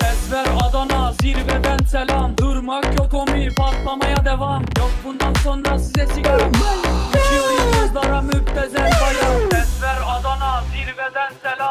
Ses ver Adana zirveden selam. Durmak yok omi patlamaya devam. Yok bundan sonra size sigara İçiyor yıldızlara müptezel bayan. Ses ver Adana zirveden selam.